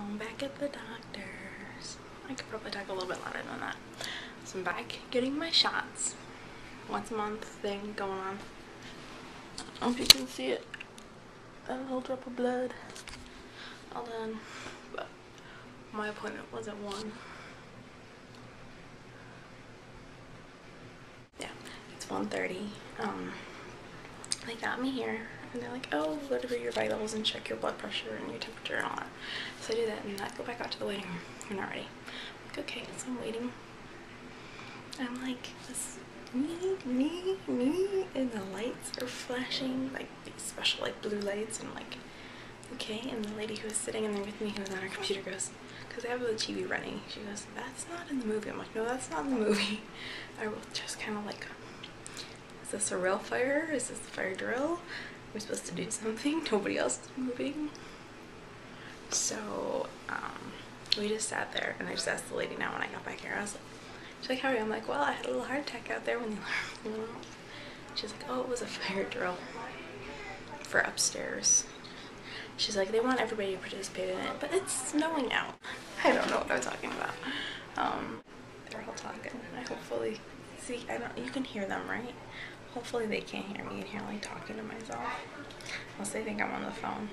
I'm back at the doctor's. I could probably talk a little bit louder than that. So I'm back getting my shots. Once a month thing going on. I don't know if you can see it. A little drop of blood. All done. But my appointment was at 1. Yeah, it's 1.30. Um, they got me here and they're like, oh, go whatever your vitals and check your blood pressure and your temperature and all that. So I do that and I go back out to the waiting room. You're not ready. I'm like, okay, so I'm waiting. I'm like, this me, me, me, and the lights are flashing, like these special like blue lights, and I'm like, okay. And the lady who was sitting in there with me, who was on her computer, goes, because I have the TV running. She goes, that's not in the movie. I'm like, no, that's not in the movie. I was just kind of like, is this a real fire? Is this a fire drill? We're supposed to do something. Nobody else is moving. So um, we just sat there, and I just asked the lady now when I got back here. I was like, she's like, how are you? I'm like, well, I had a little heart attack out there when the alarm went off. She's like, oh, it was a fire drill for upstairs. She's like, they want everybody to participate in it, but it's snowing out. I don't know what I'm talking about. Um, they're all talking. I hopefully see. I don't. You can hear them, right? Hopefully they can't hear me in here like talking to myself. Unless they think I'm on the phone.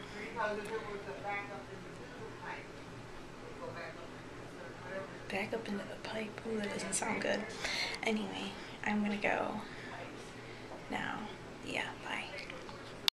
Back up into the pipe. Ooh, that doesn't sound good. Anyway, I'm gonna go.